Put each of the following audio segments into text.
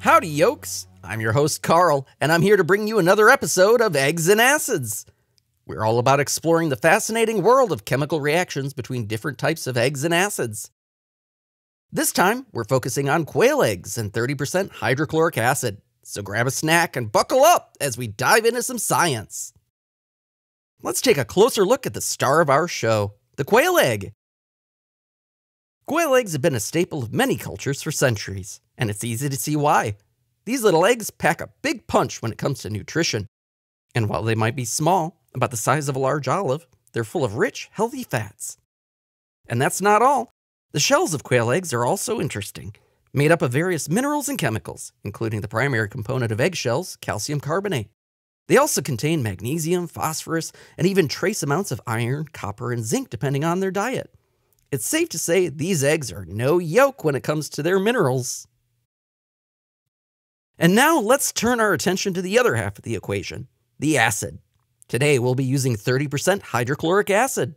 Howdy, yokes! I'm your host, Karl, and I'm here to bring you another episode of Eggs in Acids. We're all about exploring the fascinating world of chemical reactions between different types of eggs and acids. This time, we're focusing on quail eggs and 30% hydrochloric acid. So grab a snack and buckle up as we dive into some science. Let's take a closer look at the star of our show, the quail egg. Quail eggs have been a staple of many cultures for centuries, and it's easy to see why. These little eggs pack a big punch when it comes to nutrition. And while they might be small, about the size of a large olive, they're full of rich, healthy fats. And that's not all. The shells of quail eggs are also interesting, made up of various minerals and chemicals, including the primary component of eggshells, calcium carbonate. They also contain magnesium, phosphorus, and even trace amounts of iron, copper, and zinc depending on their diet. It's safe to say these eggs are no yoke when it comes to their minerals. And now let's turn our attention to the other half of the equation the acid. Today we'll be using 30% hydrochloric acid.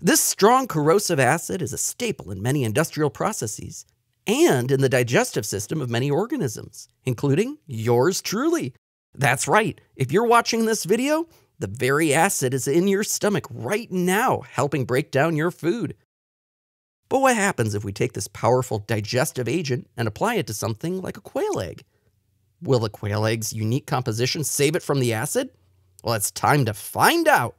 This strong corrosive acid is a staple in many industrial processes and in the digestive system of many organisms, including yours truly. That's right, if you're watching this video, the very acid is in your stomach right now, helping break down your food. But what happens if we take this powerful digestive agent and apply it to something like a quail egg? Will the quail egg's unique composition save it from the acid? Well, it's time to find out.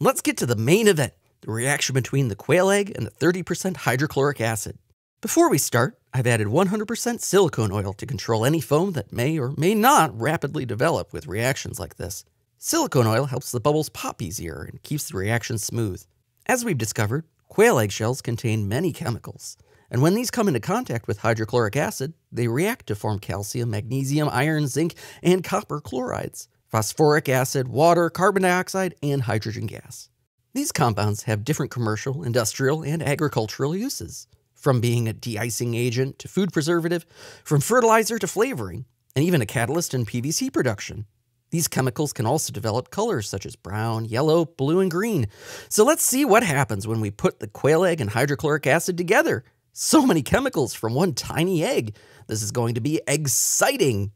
Let's get to the main event the reaction between the quail egg and the 30% hydrochloric acid. Before we start, I've added 100% silicone oil to control any foam that may or may not rapidly develop with reactions like this. Silicone oil helps the bubbles pop easier and keeps the reaction smooth. As we've discovered, quail eggshells contain many chemicals, and when these come into contact with hydrochloric acid, they react to form calcium, magnesium, iron, zinc, and copper chlorides, phosphoric acid, water, carbon dioxide, and hydrogen gas. These compounds have different commercial, industrial, and agricultural uses, from being a de-icing agent to food preservative, from fertilizer to flavoring, and even a catalyst in PVC production. These chemicals can also develop colors such as brown, yellow, blue, and green. So let's see what happens when we put the quail egg and hydrochloric acid together. So many chemicals from one tiny egg. This is going to be exciting.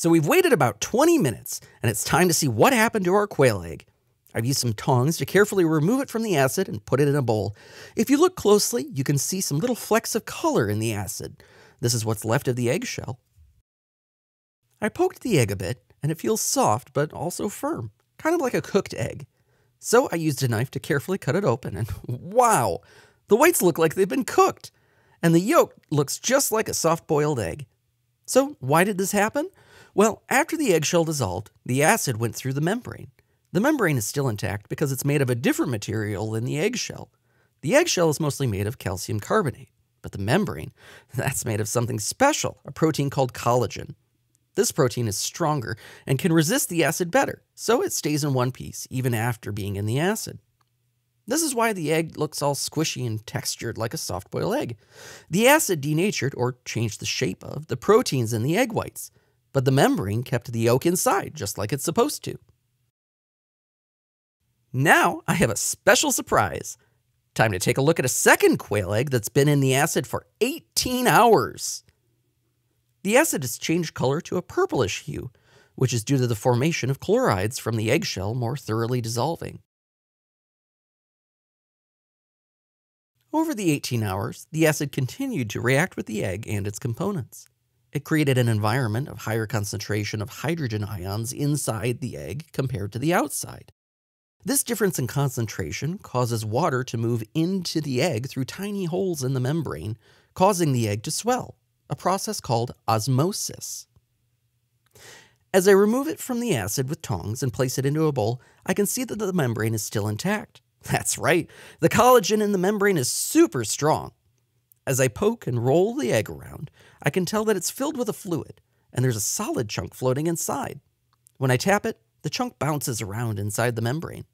So we've waited about 20 minutes, and it's time to see what happened to our quail egg. I've used some tongs to carefully remove it from the acid and put it in a bowl. If you look closely, you can see some little flecks of color in the acid. This is what's left of the eggshell. I poked the egg a bit, and it feels soft but also firm, kind of like a cooked egg. So I used a knife to carefully cut it open, and wow, the whites look like they've been cooked, and the yolk looks just like a soft boiled egg. So, why did this happen? Well, after the eggshell dissolved, the acid went through the membrane. The membrane is still intact because it's made of a different material than the eggshell. The eggshell is mostly made of calcium carbonate, but the membrane, that's made of something special, a protein called collagen. This protein is stronger and can resist the acid better, so it stays in one piece even after being in the acid. This is why the egg looks all squishy and textured like a soft boiled egg. The acid denatured or changed the shape of the proteins in the egg whites, but the membrane kept the yolk inside just like it's supposed to. Now I have a special surprise. Time to take a look at a second quail egg that's been in the acid for 18 hours. The acid has changed color to a purplish hue, which is due to the formation of chlorides from the eggshell more thoroughly dissolving. Over the 18 hours, the acid continued to react with the egg and its components. It created an environment of higher concentration of hydrogen ions inside the egg compared to the outside. This difference in concentration causes water to move into the egg through tiny holes in the membrane, causing the egg to swell, a process called osmosis. As I remove it from the acid with tongs and place it into a bowl, I can see that the membrane is still intact. That's right, the collagen in the membrane is super strong. As I poke and roll the egg around, I can tell that it's filled with a fluid, and there's a solid chunk floating inside. When I tap it, the chunk bounces around inside the membrane.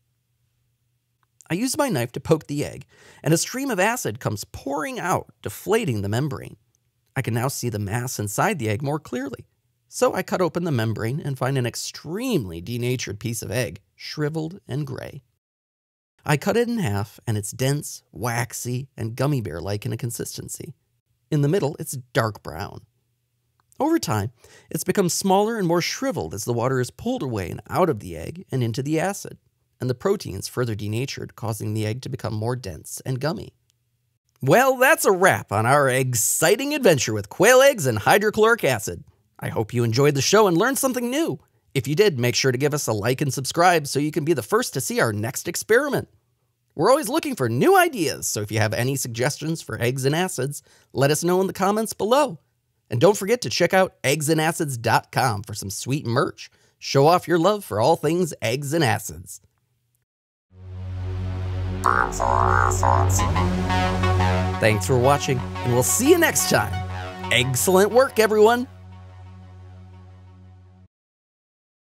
I use my knife to poke the egg, and a stream of acid comes pouring out, deflating the membrane. I can now see the mass inside the egg more clearly. So I cut open the membrane and find an extremely denatured piece of egg, shriveled and gray. I cut it in half, and it's dense, waxy, and gummy bear like in a consistency. In the middle, it's dark brown. Over time, it's become smaller and more shriveled as the water is pulled away and out of the egg and into the acid, and the proteins further denatured, causing the egg to become more dense and gummy. Well, that's a wrap on our exciting adventure with quail eggs and hydrochloric acid. I hope you enjoyed the show and learned something new. If you did, make sure to give us a like and subscribe so you can be the first to see our next experiment. We're always looking for new ideas, so if you have any suggestions for eggs and acids, let us know in the comments below. And don't forget to check out eggsandacids.com for some sweet merch. Show off your love for all things eggs and acids. Thanks for watching, and we'll see you next time. Excellent work, everyone!